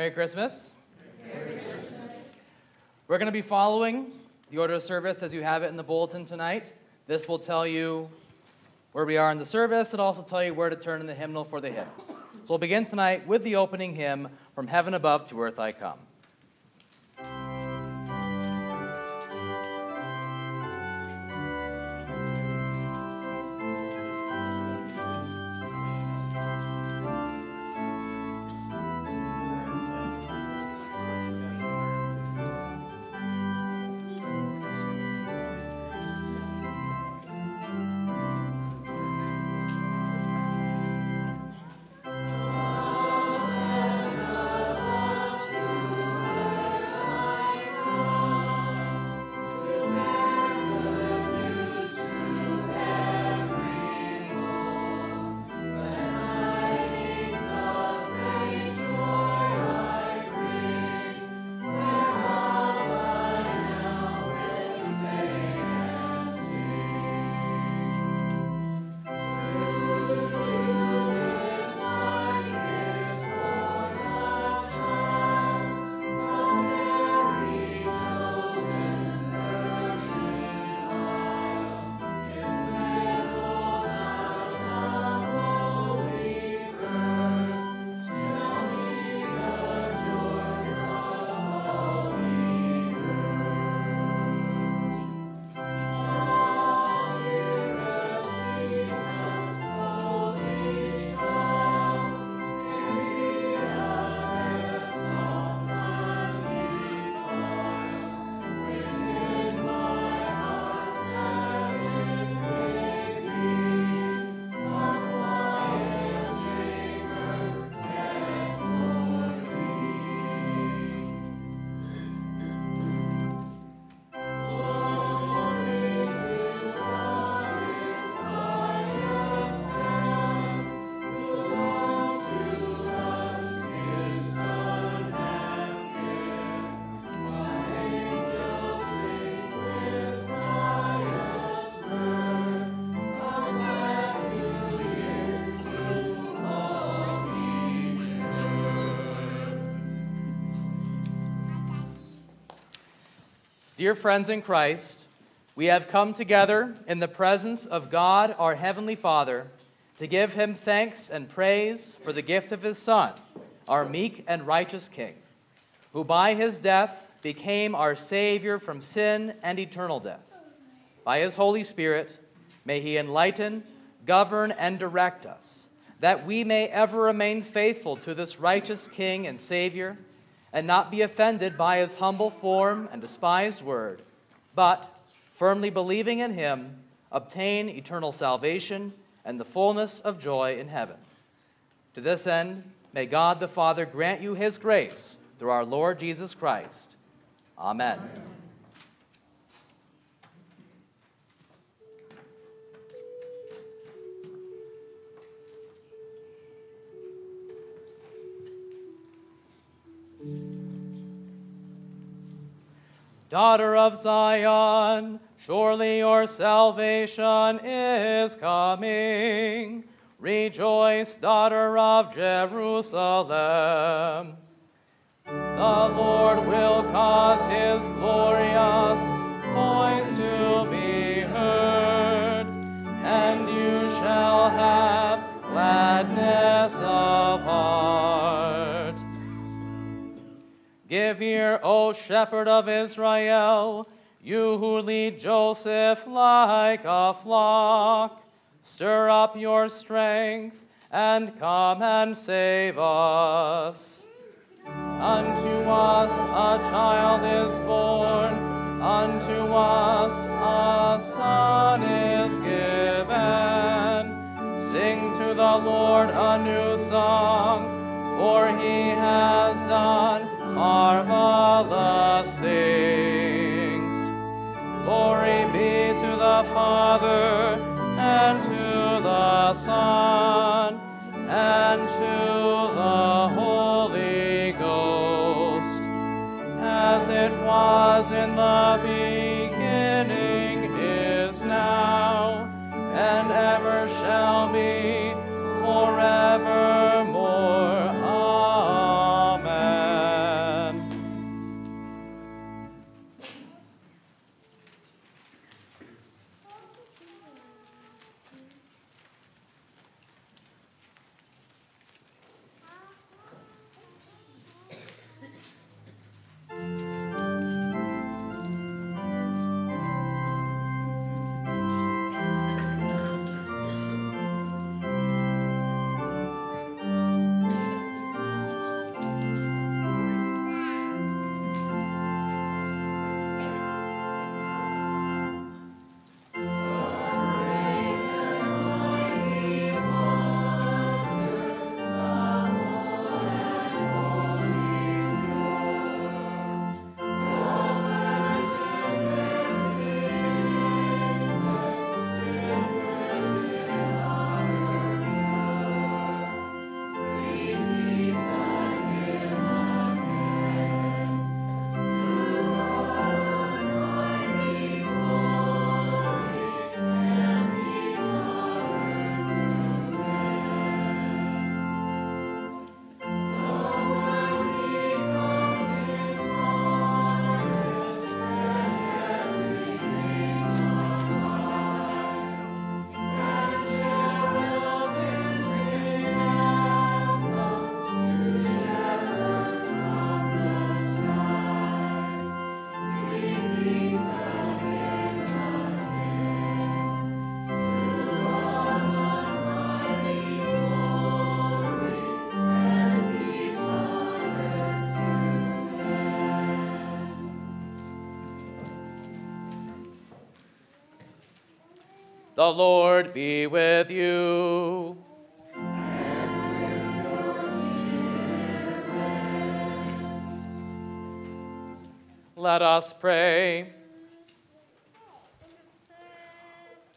Merry Christmas. We're going to be following the order of service as you have it in the bulletin tonight. This will tell you where we are in the service and also tell you where to turn in the hymnal for the hymns. So we'll begin tonight with the opening hymn, From Heaven Above to Earth I Come. Dear friends in Christ, we have come together in the presence of God, our Heavenly Father, to give Him thanks and praise for the gift of His Son, our meek and righteous King, who by His death became our Savior from sin and eternal death. By His Holy Spirit, may He enlighten, govern, and direct us, that we may ever remain faithful to this righteous King and Savior and not be offended by his humble form and despised word, but, firmly believing in him, obtain eternal salvation and the fullness of joy in heaven. To this end, may God the Father grant you his grace through our Lord Jesus Christ. Amen. Amen. Daughter of Zion, surely your salvation is coming. Rejoice, daughter of Jerusalem. The Lord will cause his glorious voice to be heard, and you shall have gladness of heart. Give ear, O shepherd of Israel, you who lead Joseph like a flock. Stir up your strength and come and save us. Unto us a child is born, unto us a son is given. Sing to the Lord a new song, for he has done marvelous things. Glory be to the Father, and to the Son, and to the Holy Ghost, as it was in the beginning, is now, and ever shall be, forevermore. The Lord be with you. Let us pray.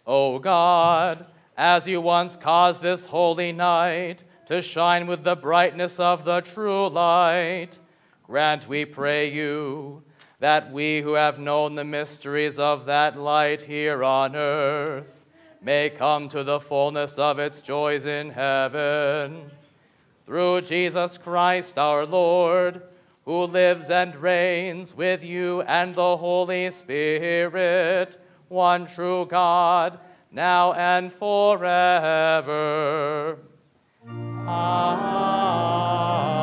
O God, as you once caused this holy night to shine with the brightness of the true light, grant, we pray you, that we who have known the mysteries of that light here on earth may come to the fullness of its joys in heaven. Through Jesus Christ our Lord, who lives and reigns with you and the Holy Spirit, one true God, now and forever. Amen.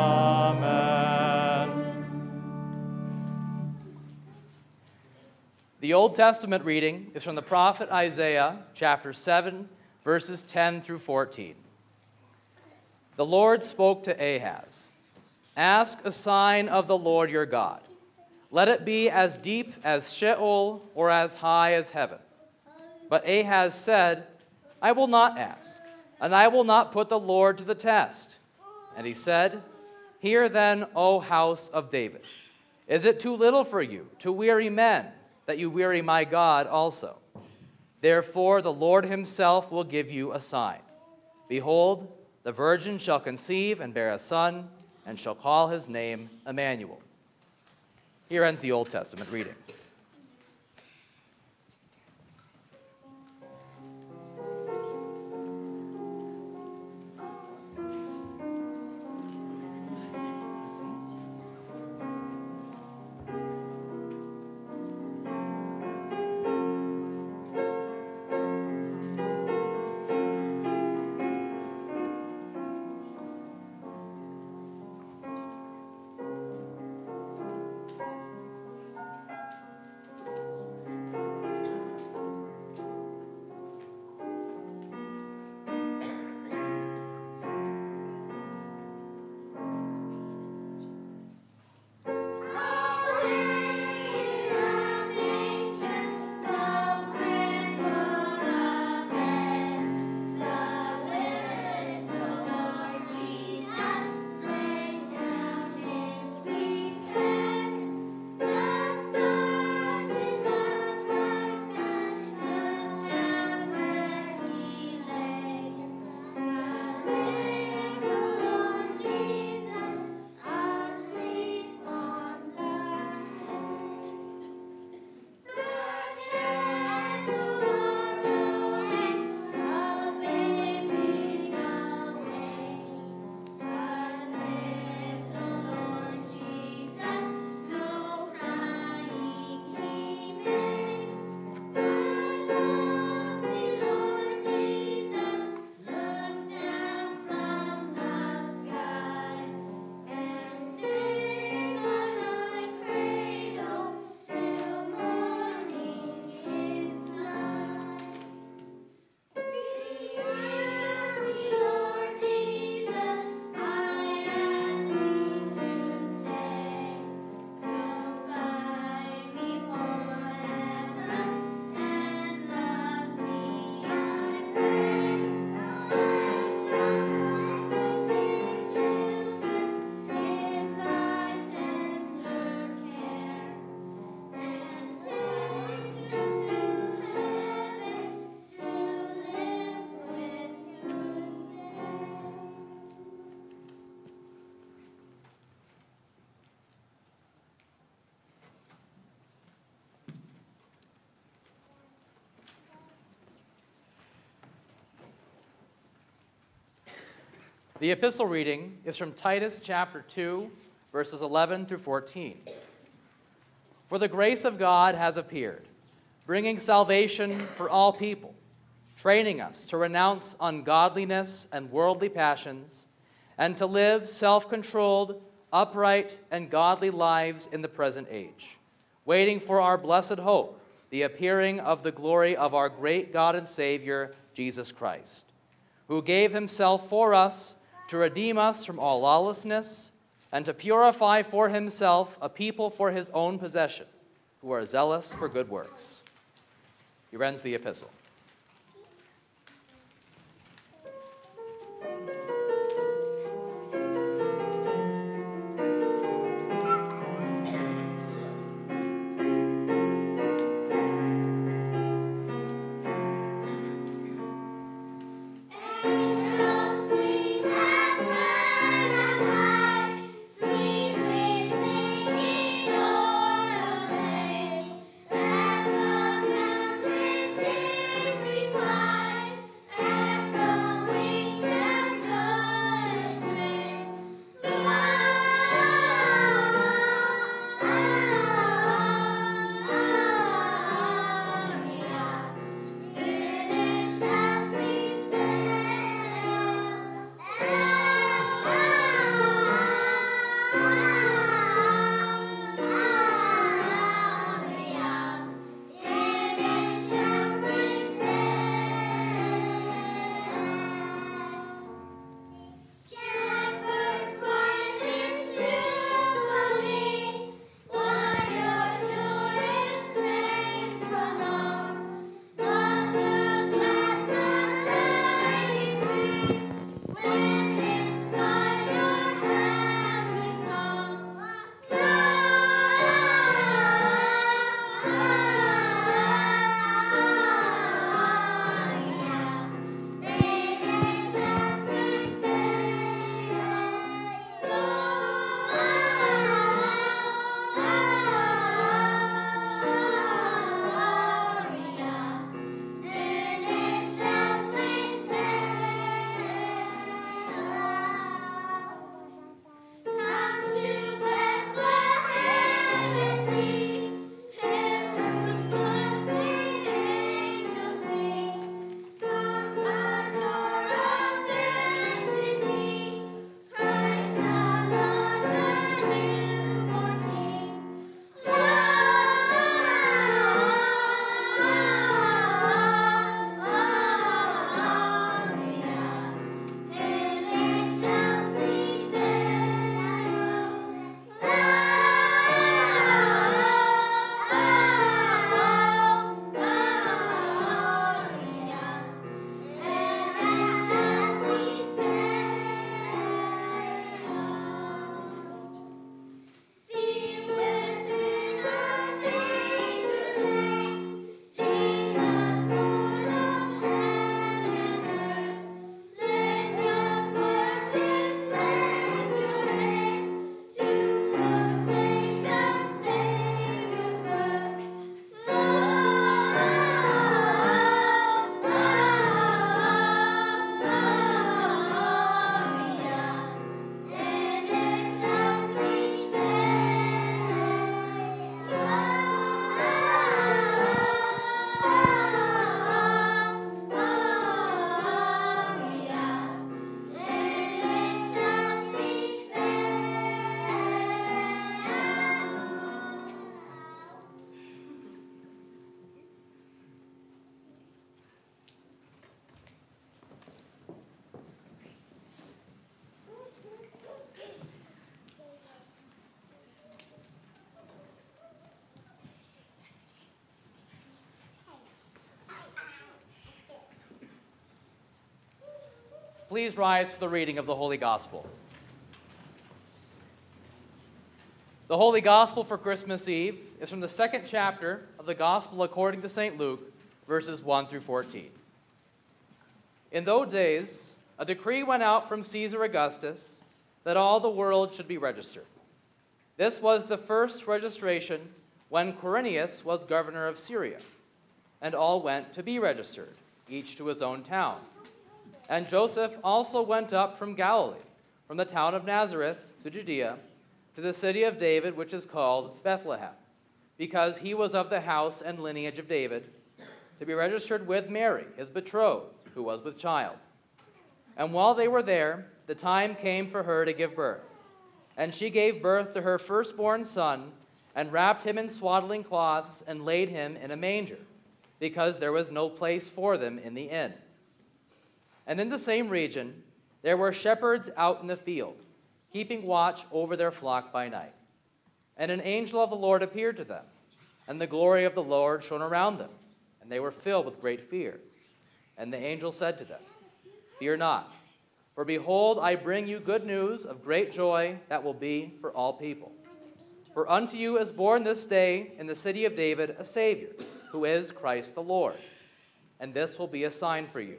The Old Testament reading is from the prophet Isaiah, chapter 7, verses 10 through 14. The Lord spoke to Ahaz Ask a sign of the Lord your God. Let it be as deep as Sheol or as high as heaven. But Ahaz said, I will not ask, and I will not put the Lord to the test. And he said, Hear then, O house of David. Is it too little for you to weary men, that you weary my God also? Therefore, the Lord himself will give you a sign. Behold, the virgin shall conceive and bear a son, and shall call his name Emmanuel. Here ends the Old Testament reading. The epistle reading is from Titus chapter 2, verses 11 through 14. For the grace of God has appeared, bringing salvation for all people, training us to renounce ungodliness and worldly passions, and to live self controlled, upright, and godly lives in the present age, waiting for our blessed hope, the appearing of the glory of our great God and Savior, Jesus Christ, who gave himself for us to redeem us from all lawlessness, and to purify for himself a people for his own possession, who are zealous for good works. He ends the epistle. Please rise for the reading of the Holy Gospel. The Holy Gospel for Christmas Eve is from the second chapter of the Gospel according to St. Luke, verses 1 through 14. In those days, a decree went out from Caesar Augustus that all the world should be registered. This was the first registration when Quirinius was governor of Syria, and all went to be registered, each to his own town. And Joseph also went up from Galilee, from the town of Nazareth to Judea, to the city of David, which is called Bethlehem, because he was of the house and lineage of David, to be registered with Mary, his betrothed, who was with child. And while they were there, the time came for her to give birth. And she gave birth to her firstborn son, and wrapped him in swaddling cloths, and laid him in a manger, because there was no place for them in the inn. And in the same region, there were shepherds out in the field, keeping watch over their flock by night. And an angel of the Lord appeared to them, and the glory of the Lord shone around them, and they were filled with great fear. And the angel said to them, Fear not, for behold, I bring you good news of great joy that will be for all people. For unto you is born this day in the city of David a Savior, who is Christ the Lord. And this will be a sign for you.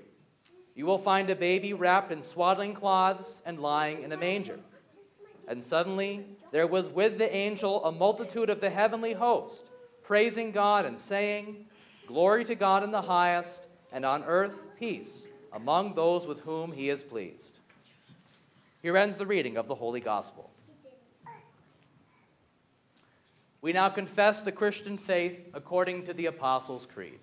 You will find a baby wrapped in swaddling cloths and lying in a manger. And suddenly there was with the angel a multitude of the heavenly host, praising God and saying, Glory to God in the highest, and on earth peace among those with whom he is pleased. Here ends the reading of the Holy Gospel. We now confess the Christian faith according to the Apostles' Creed.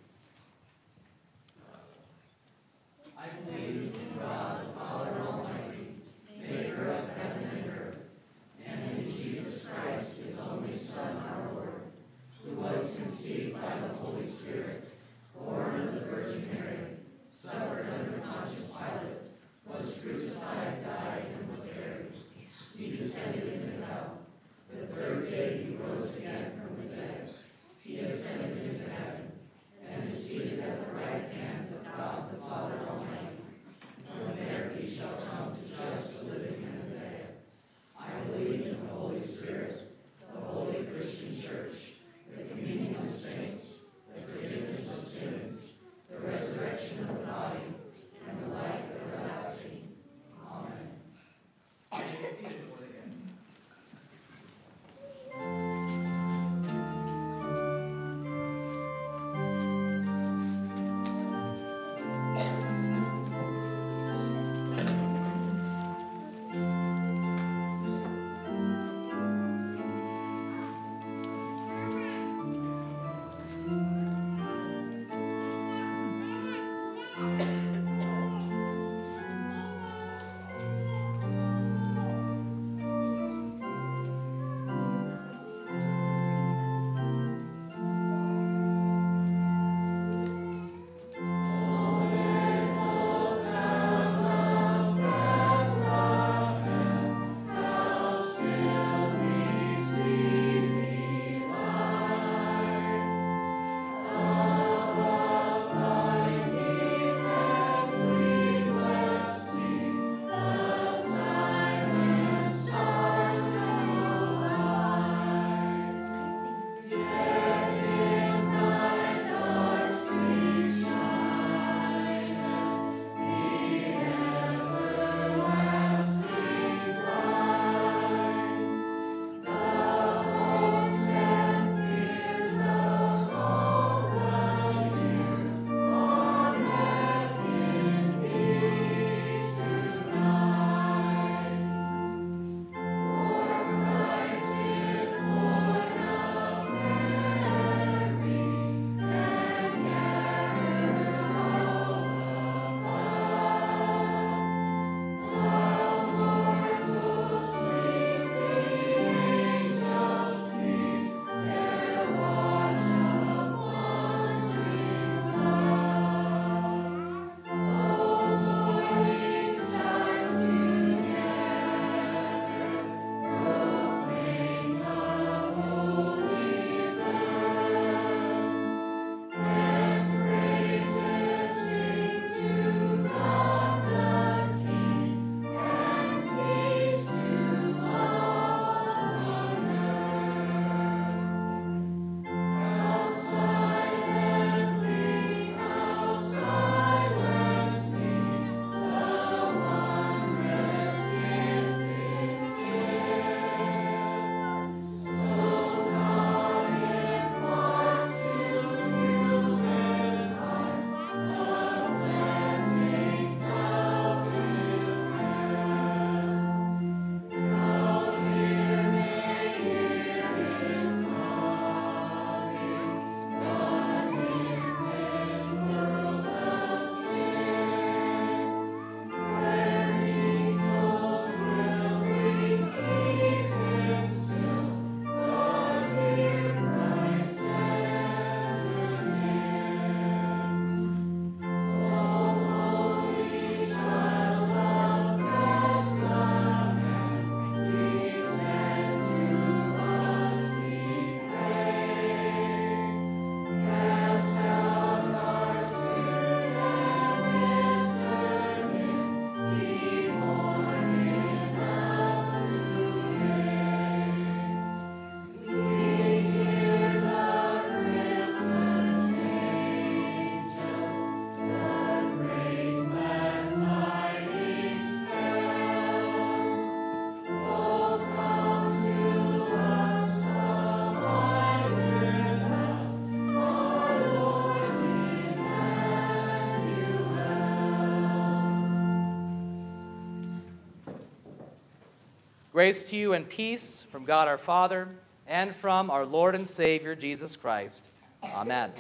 Grace to you and peace from God our Father and from our Lord and Savior Jesus Christ. Amen.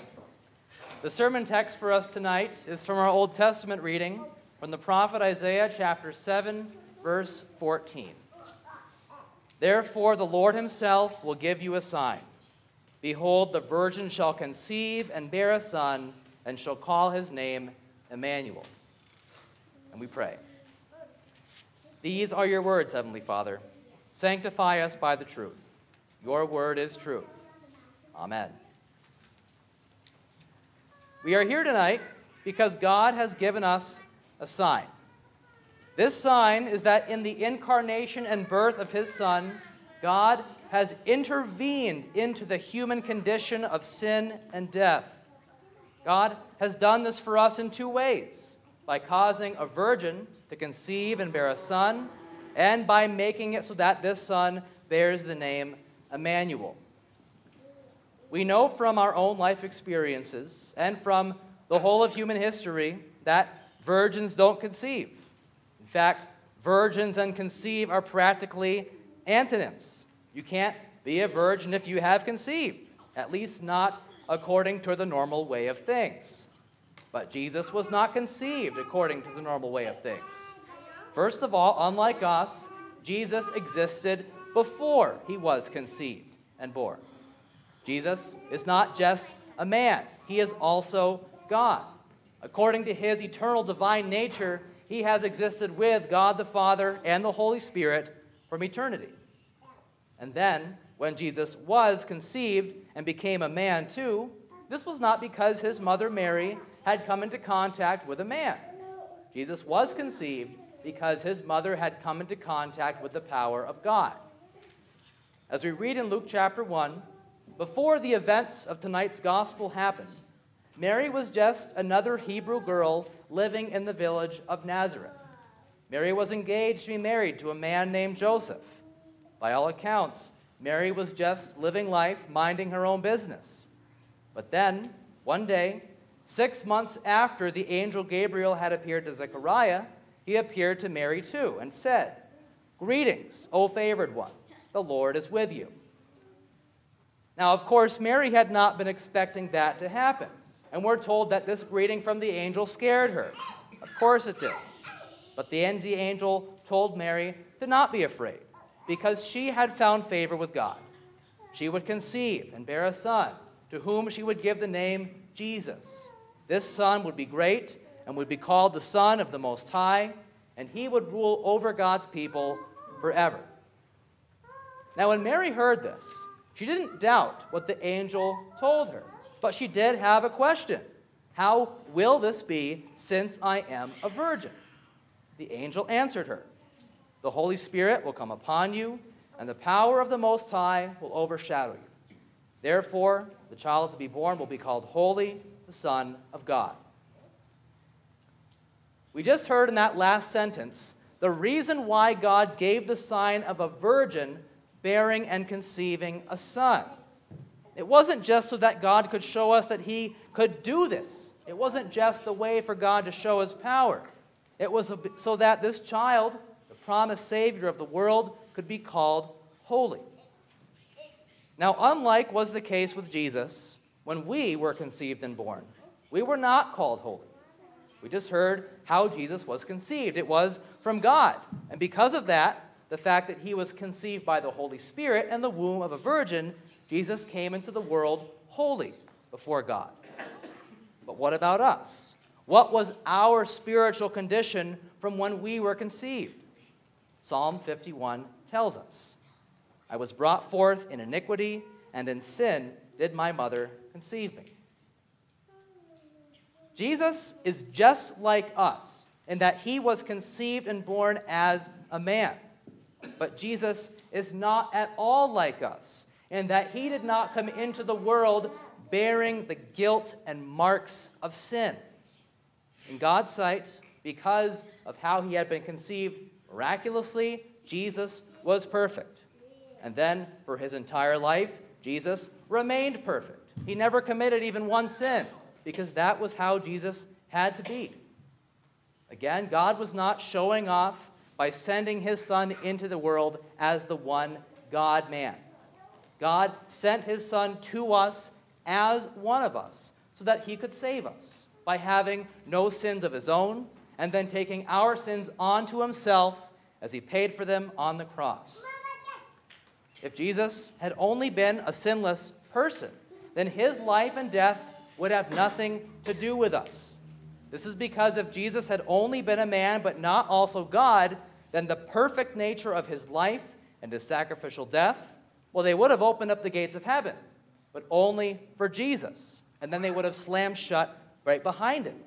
The sermon text for us tonight is from our Old Testament reading from the prophet Isaiah chapter 7, verse 14. Therefore, the Lord himself will give you a sign. Behold, the virgin shall conceive and bear a son, and shall call his name Emmanuel. And we pray. These are your words, Heavenly Father. Sanctify us by the truth. Your word is truth. Amen. We are here tonight because God has given us a sign. This sign is that in the incarnation and birth of his Son, God has intervened into the human condition of sin and death. God has done this for us in two ways by causing a virgin to conceive and bear a son, and by making it so that this son bears the name Emmanuel. We know from our own life experiences and from the whole of human history that virgins don't conceive. In fact, virgins and conceive are practically antonyms. You can't be a virgin if you have conceived, at least not according to the normal way of things. But Jesus was not conceived according to the normal way of things. First of all, unlike us, Jesus existed before he was conceived and born. Jesus is not just a man, he is also God. According to his eternal divine nature, he has existed with God the Father and the Holy Spirit from eternity. And then, when Jesus was conceived and became a man too, this was not because his mother Mary had come into contact with a man. Jesus was conceived because his mother had come into contact with the power of God. As we read in Luke chapter 1, before the events of tonight's gospel happened, Mary was just another Hebrew girl living in the village of Nazareth. Mary was engaged to be married to a man named Joseph. By all accounts, Mary was just living life, minding her own business. But then, one day, six months after the angel Gabriel had appeared to Zechariah, he appeared to Mary too and said, Greetings, O favored one, the Lord is with you. Now, of course, Mary had not been expecting that to happen, and we're told that this greeting from the angel scared her. Of course it did. But the end, the angel told Mary to not be afraid, because she had found favor with God. She would conceive and bear a son, to whom she would give the name Jesus. This son would be great and would be called the Son of the Most High, and he would rule over God's people forever. Now, when Mary heard this, she didn't doubt what the angel told her, but she did have a question How will this be since I am a virgin? The angel answered her The Holy Spirit will come upon you, and the power of the Most High will overshadow you. Therefore, the child to be born will be called Holy, the Son of God. We just heard in that last sentence the reason why God gave the sign of a virgin bearing and conceiving a son. It wasn't just so that God could show us that he could do this. It wasn't just the way for God to show his power. It was so that this child, the promised Savior of the world, could be called holy. Now, unlike was the case with Jesus, when we were conceived and born, we were not called holy. We just heard how Jesus was conceived. It was from God. And because of that, the fact that he was conceived by the Holy Spirit and the womb of a virgin, Jesus came into the world holy before God. But what about us? What was our spiritual condition from when we were conceived? Psalm 51 tells us I was brought forth in iniquity, and in sin did my mother conceive me. Jesus is just like us in that he was conceived and born as a man. But Jesus is not at all like us in that he did not come into the world bearing the guilt and marks of sin. In God's sight, because of how he had been conceived miraculously, Jesus was perfect. And then for his entire life, Jesus remained perfect. He never committed even one sin because that was how Jesus had to be. Again, God was not showing off by sending his Son into the world as the one God man. God sent his Son to us as one of us so that he could save us by having no sins of his own and then taking our sins onto himself as he paid for them on the cross. If Jesus had only been a sinless person, then his life and death would have nothing to do with us. This is because if Jesus had only been a man but not also God, then the perfect nature of his life and his sacrificial death, well, they would have opened up the gates of heaven, but only for Jesus. And then they would have slammed shut right behind him.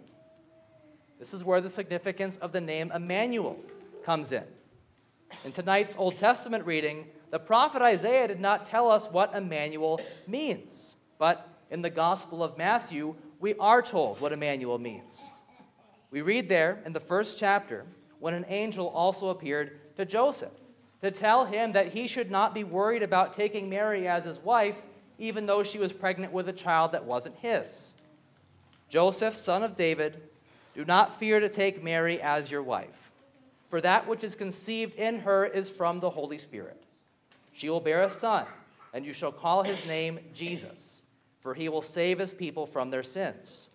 This is where the significance of the name Emmanuel comes in. In tonight's Old Testament reading, the prophet Isaiah did not tell us what Emmanuel means, but in the Gospel of Matthew, we are told what Emmanuel means. We read there in the first chapter when an angel also appeared to Joseph to tell him that he should not be worried about taking Mary as his wife, even though she was pregnant with a child that wasn't his. Joseph, son of David, do not fear to take Mary as your wife, for that which is conceived in her is from the Holy Spirit. She will bear a son, and you shall call his name Jesus, for he will save his people from their sins.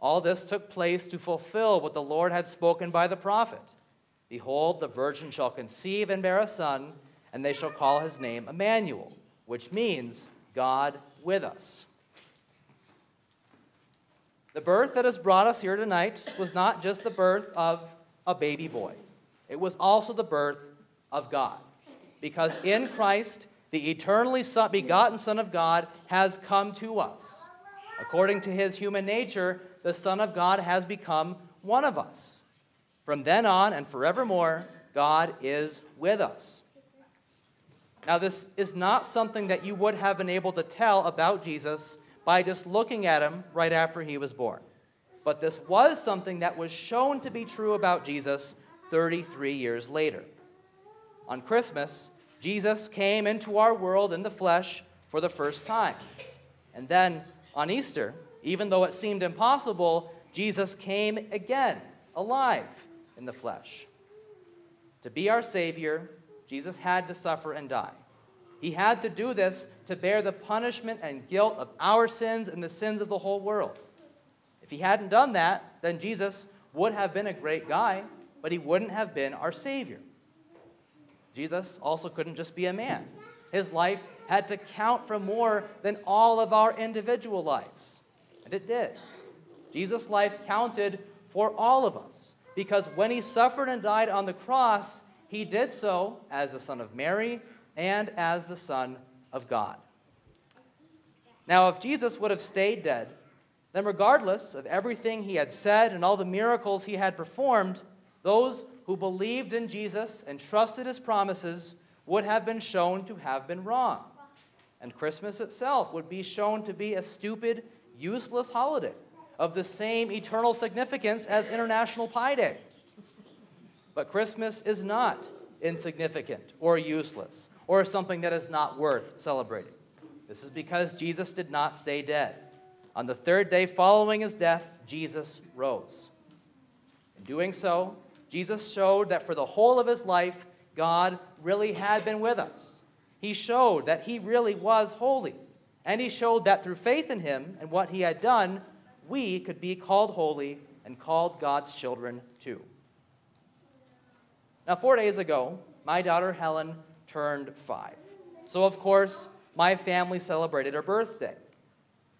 All this took place to fulfill what the Lord had spoken by the prophet Behold, the virgin shall conceive and bear a son, and they shall call his name Emmanuel, which means God with us. The birth that has brought us here tonight was not just the birth of a baby boy, it was also the birth of God because in Christ, the eternally begotten Son of God has come to us. According to his human nature, the Son of God has become one of us. From then on and forevermore, God is with us. Now, this is not something that you would have been able to tell about Jesus by just looking at him right after he was born. But this was something that was shown to be true about Jesus 33 years later. On Christmas, Jesus came into our world in the flesh for the first time. And then on Easter, even though it seemed impossible, Jesus came again, alive in the flesh. To be our Savior, Jesus had to suffer and die. He had to do this to bear the punishment and guilt of our sins and the sins of the whole world. If he hadn't done that, then Jesus would have been a great guy, but he wouldn't have been our Savior. Jesus also couldn't just be a man. His life had to count for more than all of our individual lives. And it did. Jesus' life counted for all of us because when he suffered and died on the cross, he did so as the Son of Mary and as the Son of God. Now, if Jesus would have stayed dead, then regardless of everything he had said and all the miracles he had performed, those who believed in Jesus and trusted his promises would have been shown to have been wrong. And Christmas itself would be shown to be a stupid, useless holiday of the same eternal significance as International Pi Day. But Christmas is not insignificant or useless or something that is not worth celebrating. This is because Jesus did not stay dead. On the third day following his death, Jesus rose. In doing so, Jesus showed that for the whole of his life, God really had been with us. He showed that he really was holy. And he showed that through faith in him and what he had done, we could be called holy and called God's children too. Now, four days ago, my daughter Helen turned five. So, of course, my family celebrated her birthday.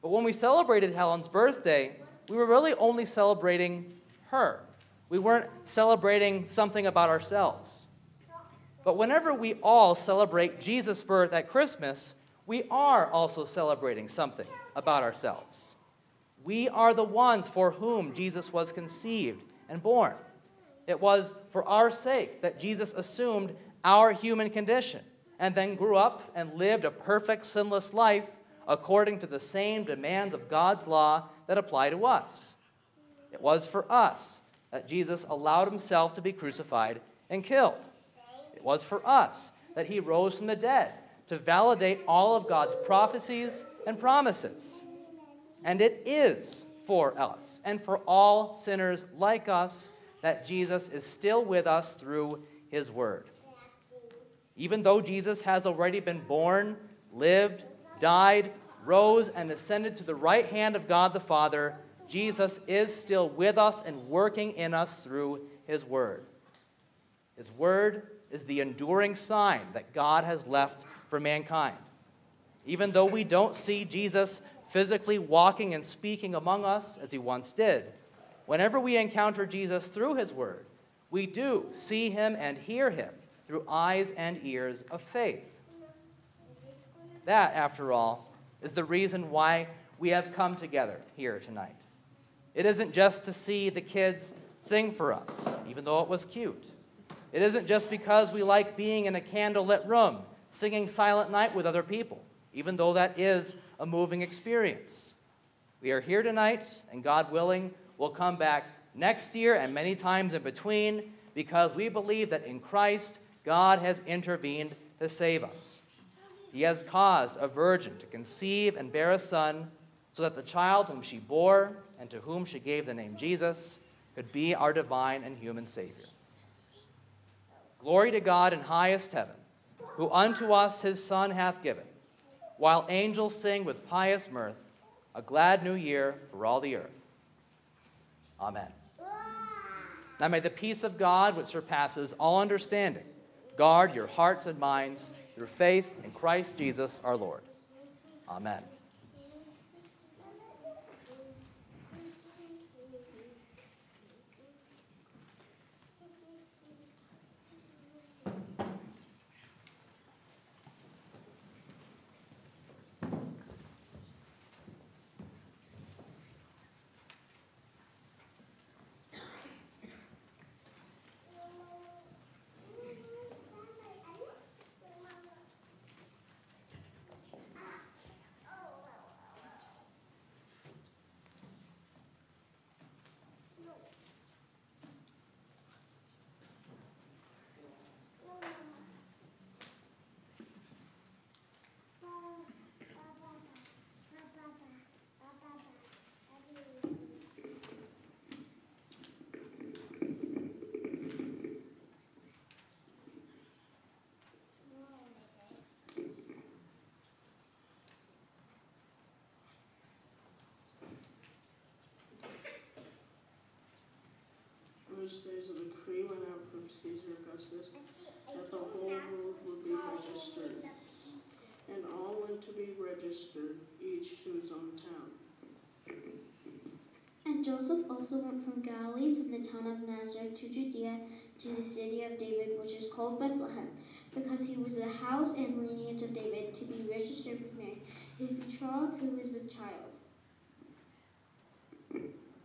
But when we celebrated Helen's birthday, we were really only celebrating her. We weren't celebrating something about ourselves. But whenever we all celebrate Jesus' birth at Christmas, we are also celebrating something about ourselves. We are the ones for whom Jesus was conceived and born. It was for our sake that Jesus assumed our human condition and then grew up and lived a perfect, sinless life according to the same demands of God's law that apply to us. It was for us that Jesus allowed himself to be crucified and killed. It was for us that he rose from the dead to validate all of God's prophecies and promises. And it is for us and for all sinners like us that Jesus is still with us through his word. Even though Jesus has already been born, lived, died, rose, and ascended to the right hand of God the Father, Jesus is still with us and working in us through his word. His word is the enduring sign that God has left for mankind. Even though we don't see Jesus physically walking and speaking among us as he once did, whenever we encounter Jesus through his word, we do see him and hear him through eyes and ears of faith. That, after all, is the reason why we have come together here tonight. It isn't just to see the kids sing for us, even though it was cute. It isn't just because we like being in a candlelit room, singing Silent Night with other people, even though that is a moving experience. We are here tonight, and God willing, we'll come back next year and many times in between because we believe that in Christ, God has intervened to save us. He has caused a virgin to conceive and bear a son, so that the child whom she bore and to whom she gave the name Jesus could be our divine and human Savior. Glory to God in highest heaven, who unto us his Son hath given, while angels sing with pious mirth, a glad new year for all the earth. Amen. Now may the peace of God, which surpasses all understanding, guard your hearts and minds through faith in Christ Jesus our Lord. Amen. First days the decree went out from Caesar Augustus that the whole world would be registered. And all went to be registered, each to his own town. And Joseph also went from Galilee, from the town of Nazareth to Judea, to the city of David, which is called Bethlehem, because he was the house and lineage of David, to be registered with Mary, his betrothed, who was with child.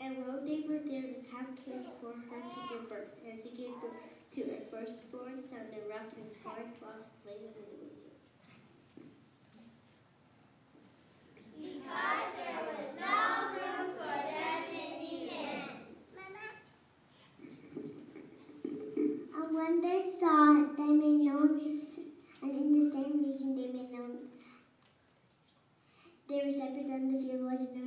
And while they were there, the time came for her to give birth, and she gave birth to her firstborn son, and wrapped him in scarlet cloths, laid him in the manger. And when they saw it, they made known and in the same region they made known their representative was known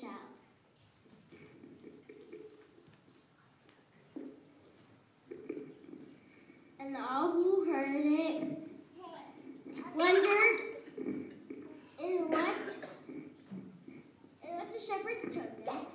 child. And all who heard it wondered in what in what the shepherds told.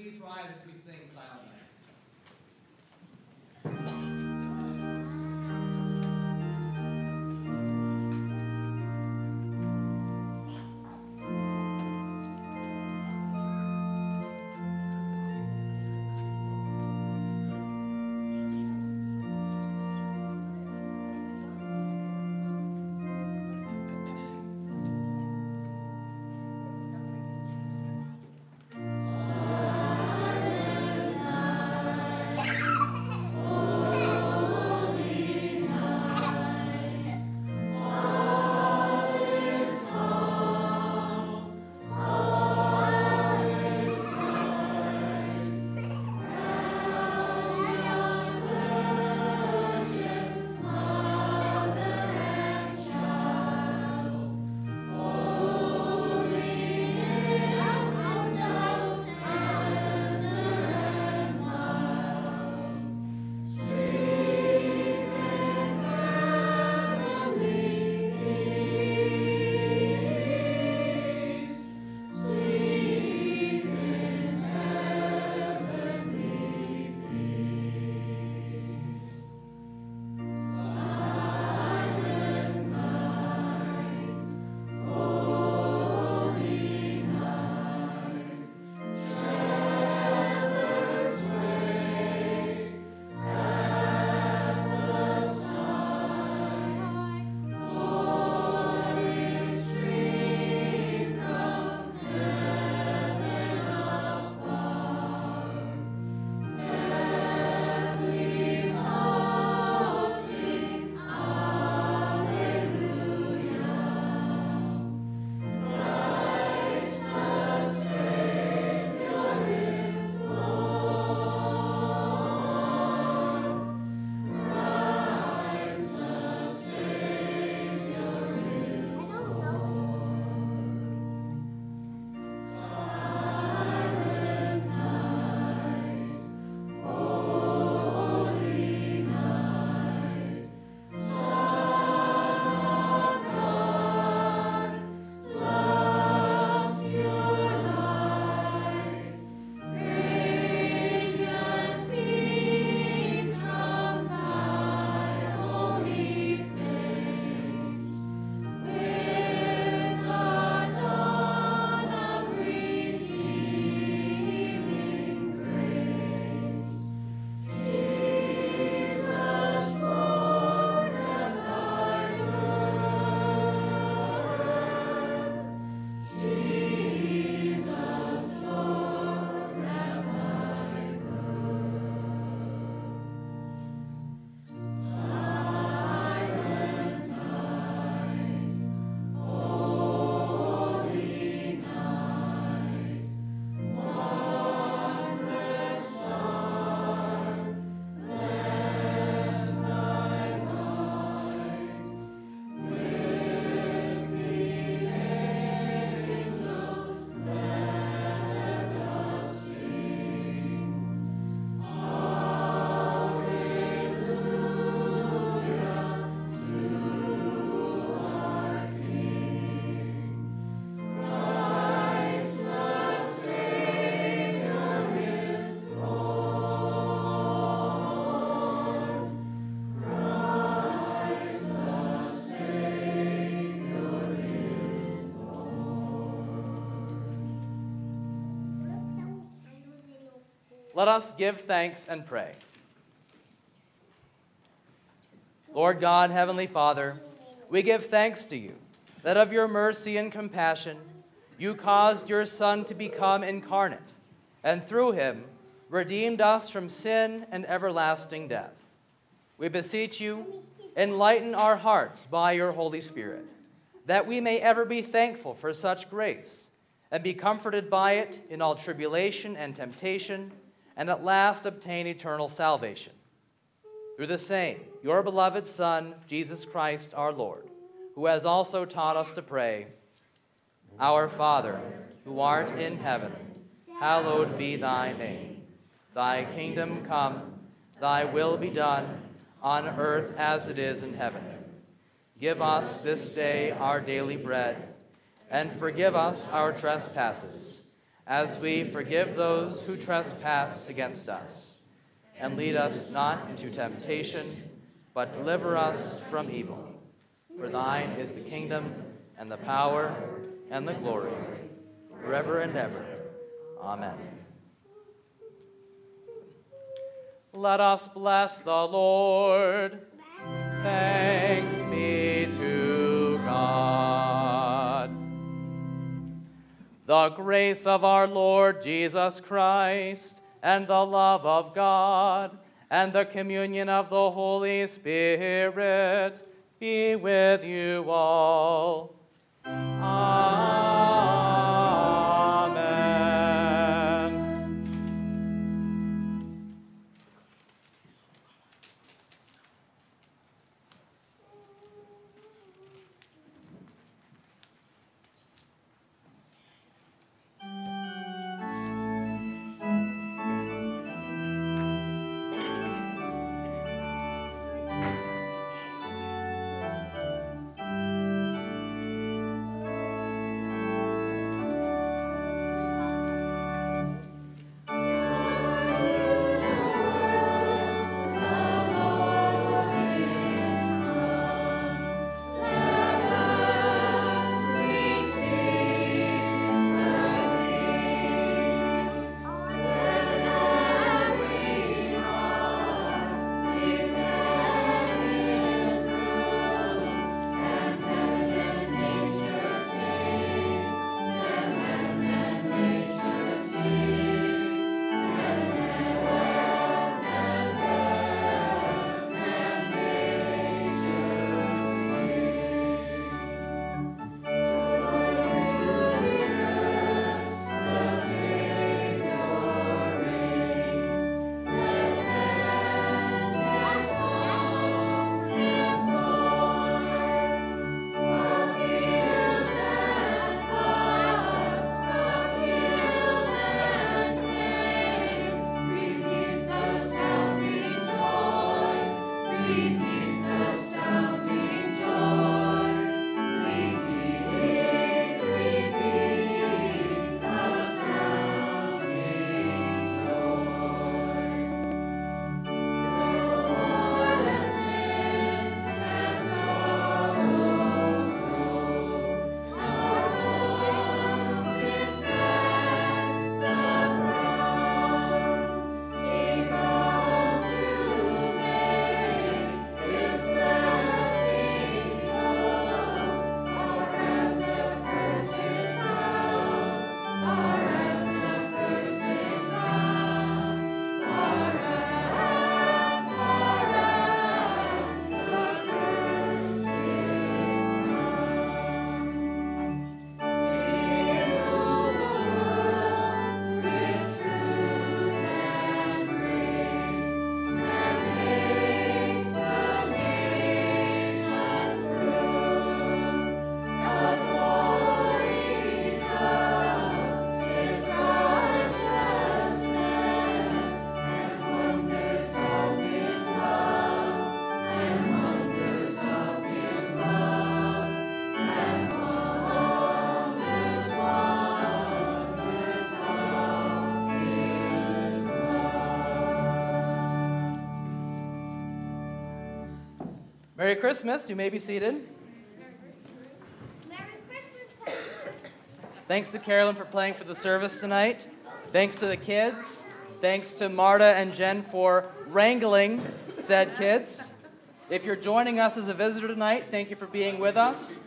Please rise as we sing silently. Let us give thanks and pray. Lord God, Heavenly Father, we give thanks to you that of your mercy and compassion you caused your Son to become incarnate, and through him redeemed us from sin and everlasting death. We beseech you, enlighten our hearts by your Holy Spirit, that we may ever be thankful for such grace and be comforted by it in all tribulation and temptation, and at last obtain eternal salvation. Through the same, your beloved Son, Jesus Christ our Lord, who has also taught us to pray, Our Father, who art in heaven, hallowed be thy name. Thy kingdom come, thy will be done, on earth as it is in heaven. Give us this day our daily bread, and forgive us our trespasses, as we forgive those who trespass against us. And lead us not into temptation, but deliver us from evil. For thine is the kingdom, and the power, and the glory, forever and ever. Amen. Let us bless the Lord. Thanks be The grace of our Lord Jesus Christ, and the love of God, and the communion of the Holy Spirit be with you all. Merry Christmas. You may be seated. Thanks to Carolyn for playing for the service tonight. Thanks to the kids. Thanks to Marta and Jen for wrangling said kids. If you're joining us as a visitor tonight, thank you for being with us.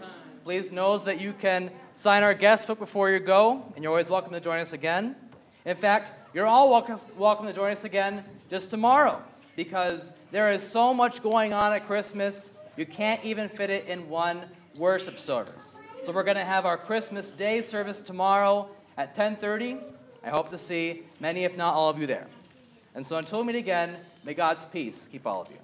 Please know that you can sign our guest book before you go, and you're always welcome to join us again. In fact, you're all welcome, welcome to join us again just tomorrow because there is so much going on at Christmas, you can't even fit it in one worship service. So we're going to have our Christmas Day service tomorrow at 10:30. I hope to see many if not all of you there. And so until we meet again, may God's peace keep all of you.